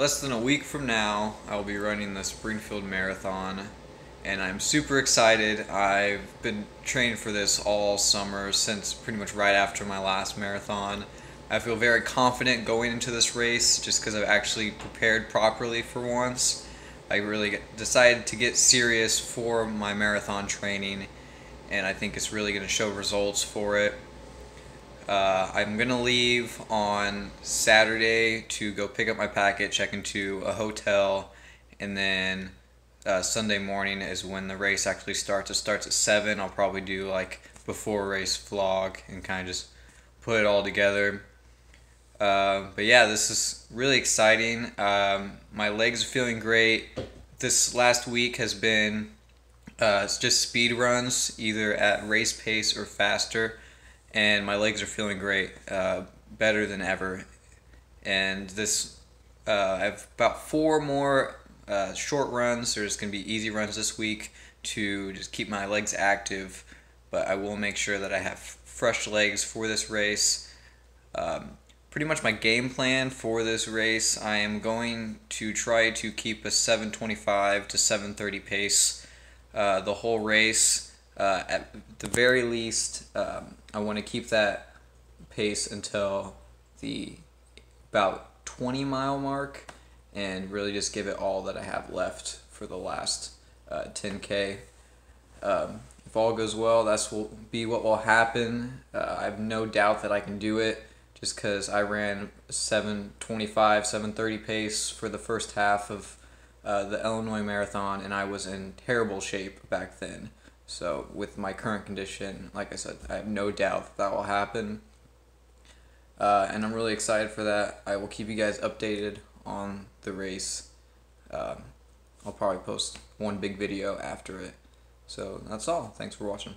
less than a week from now, I will be running the Springfield Marathon, and I'm super excited. I've been training for this all summer since pretty much right after my last marathon. I feel very confident going into this race just because I've actually prepared properly for once. I really decided to get serious for my marathon training, and I think it's really going to show results for it. Uh, I'm gonna leave on Saturday to go pick up my packet, check into a hotel, and then uh, Sunday morning is when the race actually starts. It starts at seven. I'll probably do like before race vlog and kind of just put it all together. Uh, but yeah, this is really exciting. Um, my legs are feeling great. This last week has been uh, just speed runs, either at race pace or faster and my legs are feeling great, uh, better than ever. And this, uh, I have about four more uh, short runs. There's going to be easy runs this week to just keep my legs active, but I will make sure that I have fresh legs for this race. Um, pretty much my game plan for this race, I am going to try to keep a 725 to 730 pace uh, the whole race. Uh, at the very least, um, I want to keep that pace until the about 20 mile mark and really just give it all that I have left for the last uh, 10K. Um, if all goes well, that's will be what will happen. Uh, I have no doubt that I can do it just because I ran 725, 730 pace for the first half of uh, the Illinois Marathon, and I was in terrible shape back then. So with my current condition, like I said, I have no doubt that, that will happen. Uh, and I'm really excited for that. I will keep you guys updated on the race. Um, I'll probably post one big video after it. So that's all. Thanks for watching.